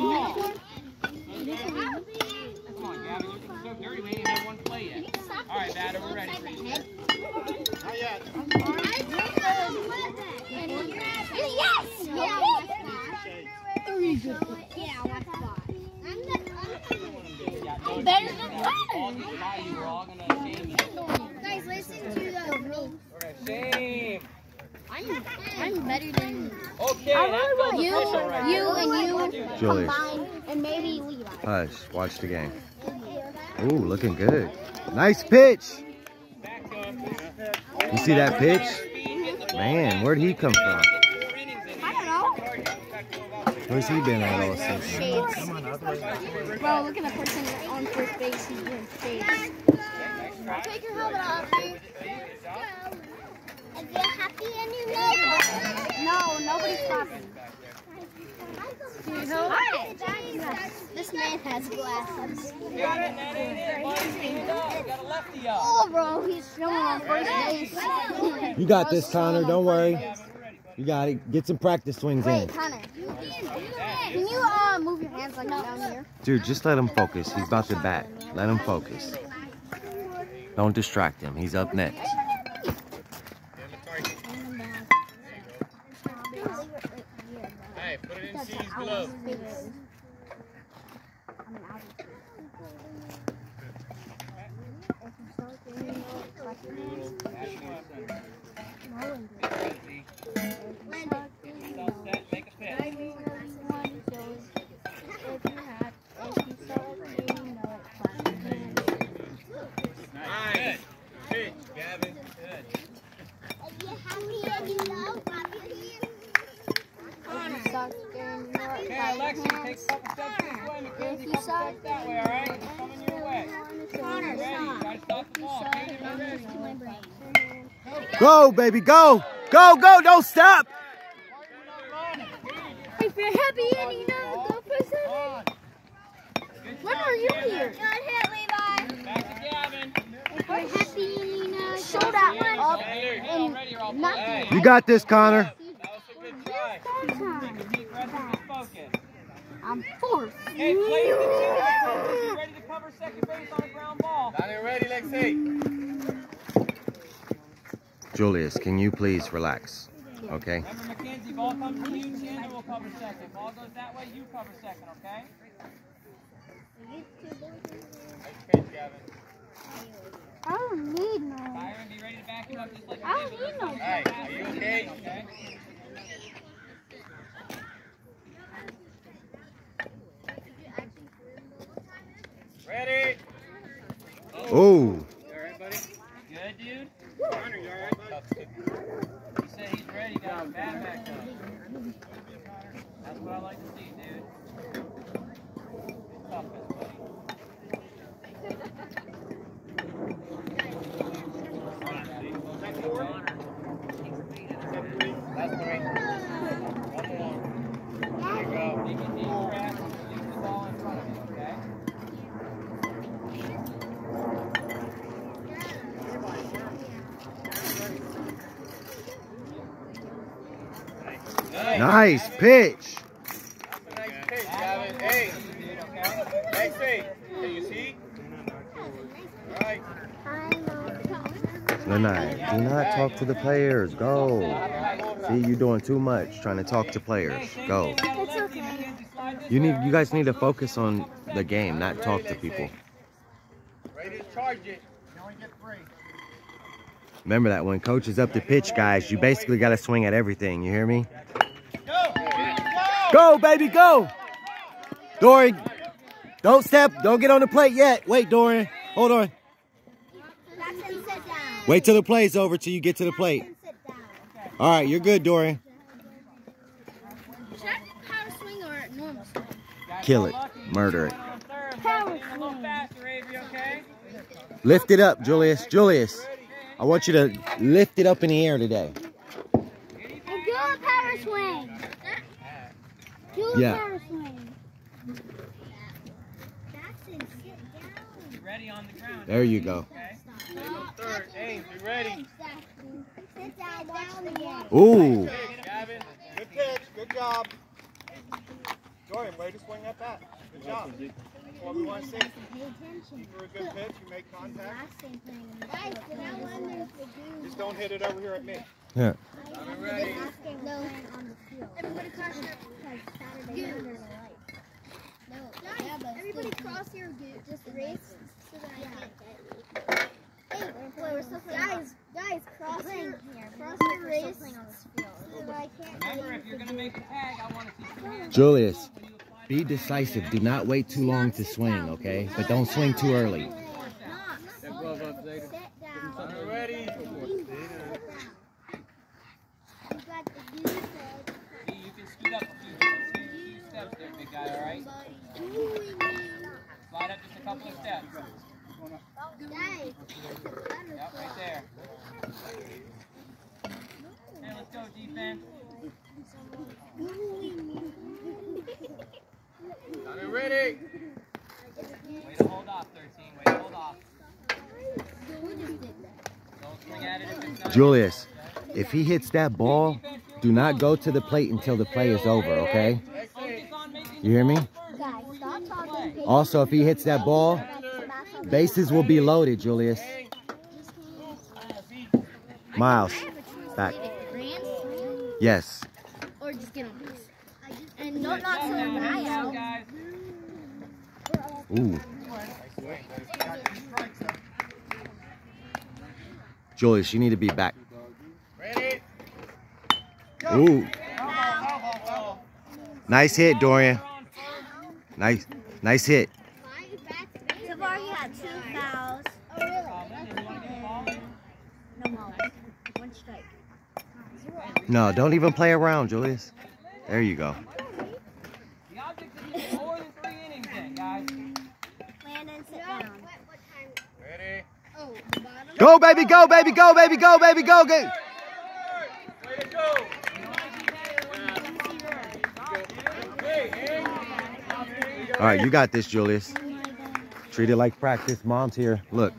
uniform? Come on, Gavin, you're so dirty, we ain't even had one play yet. All right, batter, we're ready for you. Not yet. Yes! Three good. I'm better than guys, you were all gonna shame me. Guys, listen to uh. I'm, I'm better than Okay, that feels you, right you, and you Julius. combined, and maybe Levi. Hush. Watch the game. Ooh, looking good. Nice pitch. You see that pitch? Man, where'd he come from? I don't know. Where's he been at all season? Shades. Bro, look at the person on first base. He's doing shades. Take your helmet off, dude. Are you happy anymore? No, nobody's happy. Hi. This man has glasses. Got it, that ain't it, buddy. Stand up. Got a lefty up. Oh, bro, he's showing on first base. You got this, Connor. Don't worry. You got it. Get some practice swings in. Wait, Connor. Can you uh move your hands like down here? Dude, just let him focus. He's about to bat. Let him focus. Don't distract him. He's up next. Hey, put it in C's glove set, make a pitch. Nice. Pitch, Gavin. Good. Okay, Alexi, take a couple steps this way, Mackenzie, couple steps that way, all right? Coming your way. Ready, stop the ball, okay? Get ready. Go, baby, go. Go, go. Don't stop. If you're happy and you know go for seven. When are you here? Good hit, Levi. Back to Gavin. If you're happy and you know show that one up Hey, you're all ready, you're all and play. nothing. You got this, Connor. That was a second base on a ground ball. Donnie, ready, Lexi. Julius, can you please relax? Okay? Remember, Mackenzie, ball comes to you, Chandler will cover second. Ball goes that way, you cover second, okay? Nice pitch, Gavin. I don't need no. Byron, be ready to back him up just like I don't need no. your Hey, are you okay? Okay. Ready. Oh, You alright, buddy? Good, dude. Connor, you alright? He said he's ready. Got bat back up. That's what I like to see, dude. Good toughness, buddy. That's four. That's three. That's three. One more. There you go. Take a deep breath. Leave the ball in front of you, okay? Nice. pitch. Nice pitch. Hey? Can you see? Do not talk to the players. Go. See, you're doing too much trying to talk to players. Go. You need, you guys need to focus on the game, not talk to people. Remember that when coach is up to pitch, guys, you basically got to swing at everything. You hear me? Go! Baby, go. Dorian, don't step. Don't get on the plate yet. Wait, Dorian. Hold on. Wait till the play's over till you get to the plate. All right, you're good, Dorian. Kill it. Murder it. Lift it up, Julius. Julius, I want you to lift it up in the air today. And do a power swing. Ground. There you go. Okay? Third. Ames, you ready? Sit down, watch the game. Ooh. Gavin. Good pitch. Good job. Dorian, way to swing that bat. Good job. That's what we want to see. For a good pitch, you make contact. Guys, but now when there's the goose. Just don't hit it over here at me. Yeah. Julius, be decisive. Do not wait too long to swing, okay? But don't swing too early. Sit down. Are ready? You got the goose egg. You you can scoot up a few, few steps there, big guy, all right? Slide up just a couple of steps. Yep, right there. Hey, let's go, defense. Are ready? Way to hold off, 13. Way to hold off. Who just did that? Don't swing at it if. Julius, if he hits that ball, do not go to the plate until the play is over, okay? Focus on making You hear me? Guys, stop talking. Take Also, if he hits that ball, bases will be loaded, Julius. Miles, back. Yes. Or just get on base. And don't knock someone down, out. Ooh. Julius, you need to be back. Ready? Ooh. Nice hit, Dorian. Nice, nice hit. So far, he had two fouls. Oh, really? No more. One strike. No, don't even play around, Julius. There you go. The object is more than three innings guys. Landon, sit down. Ready? Oh, the bottom? Go, baby, go, baby, go, baby, go, baby, go, go. Way to go. Hey, hey. All right, you got this, Julius. Treat it like practice. Mom's here. Look,